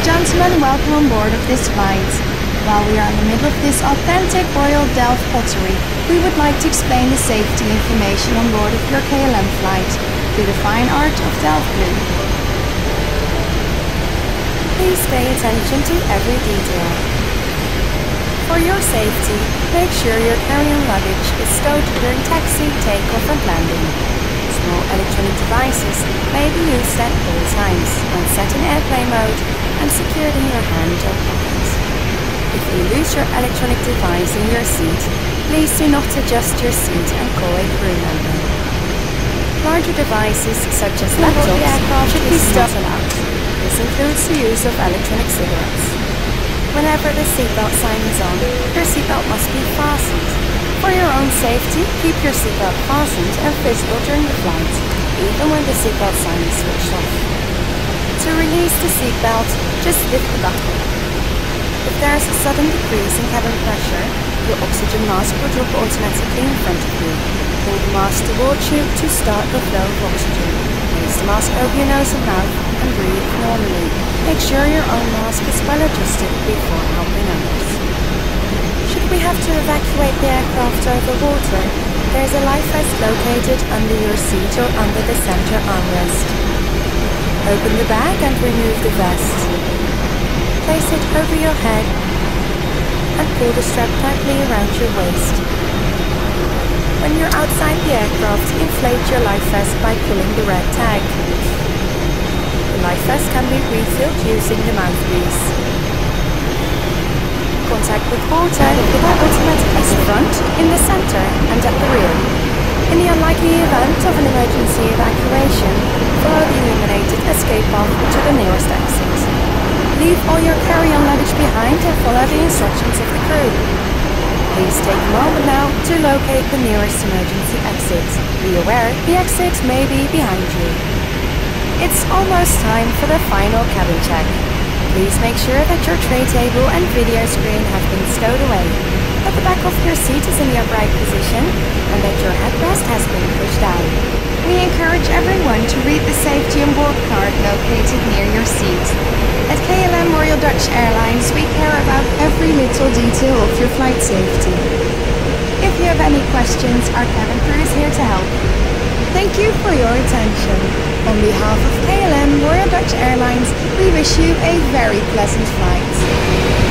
And gentlemen, welcome on board of this flight. While we are in the middle of this authentic Royal Delft pottery, we would like to explain the safety information on board of your KLM flight through the fine art of Delft Blue. Please pay attention to every detail. For your safety, make sure your carry-on luggage is stowed during taxi, takeoff and landing. Small electronic devices may be used at all times when set in airplane mode and secured in your hand or pocket. If you lose your electronic device in your seat, please do not adjust your seat and call a crew member. Larger devices such as laptops should be stopped allowed. This includes the use of electronic cigarettes. Whenever the seatbelt sign is on, your seatbelt must be. For your own safety, keep your seatbelt fastened and visible during the flight, even when the seatbelt sign is switched off. To release the seatbelt, just lift the buckle. If there is a sudden decrease in cabin pressure, your oxygen mask will drop automatically in front of you. Pull the mask towards you to start the flow of oxygen. Place the mask over your nose and mouth and breathe normally. Make sure your own mask is well adjusted before helping others. We have to evacuate the aircraft over water, there is a life vest located under your seat or under the center armrest. Open the bag and remove the vest. Place it over your head and pull the strap tightly around your waist. When you're outside the aircraft, inflate your life vest by pulling the red tag. The life vest can be refilled using the mouthpiece. With water with automatic front, in the center and at the rear. In the unlikely event of an emergency evacuation, follow the illuminated escape path to the nearest exit. Leave all your carry-on luggage behind and follow the instructions of the crew. Please take a moment now to locate the nearest emergency exit. Be aware, the exit may be behind you. It's almost time for the final cabin check. Please make sure that your tray table and video screen have been stowed away, that the back of your seat is in the upright position, and that your headrest has been pushed down. We encourage everyone to read the safety on board card located near your seat. At KLM Royal Dutch Airlines, we care about every little detail of your flight safety. If you have any questions, our cabin crew is here to help. Thank you for your attention. On behalf of KLM Royal Dutch Airlines, we wish you a very pleasant flight.